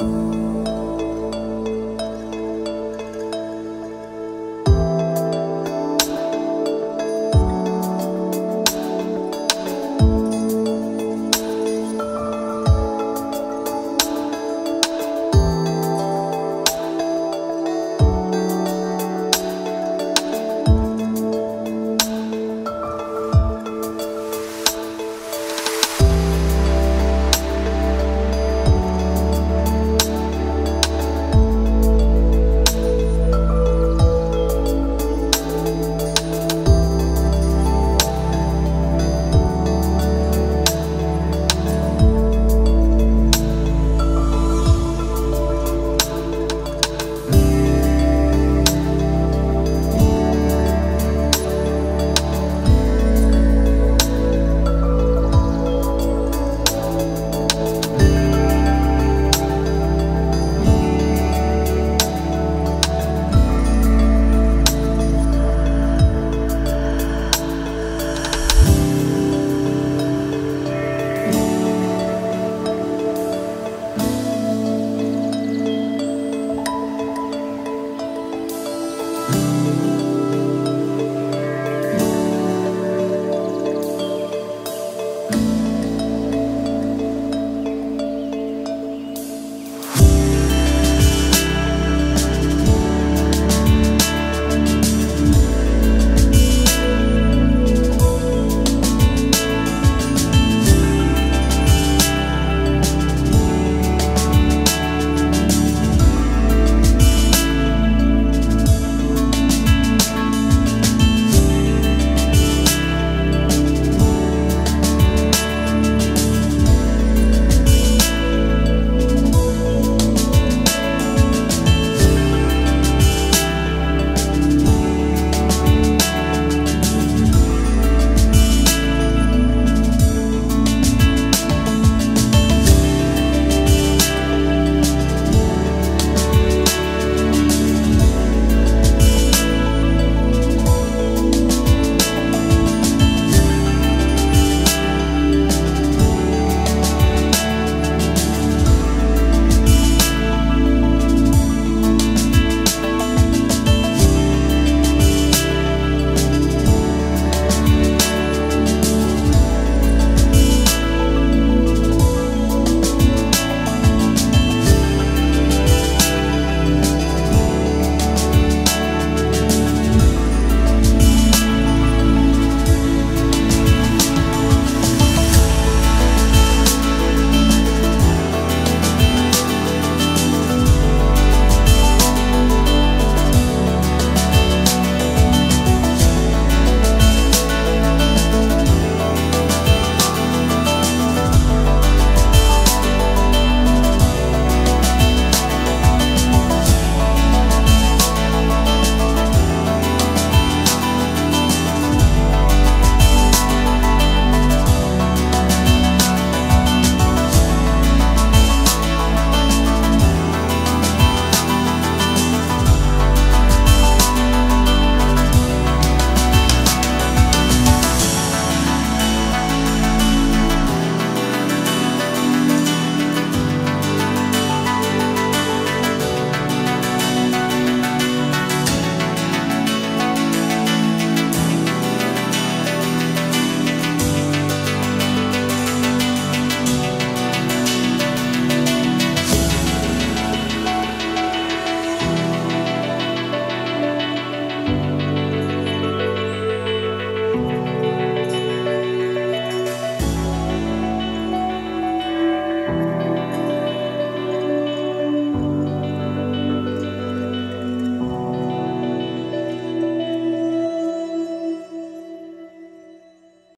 Música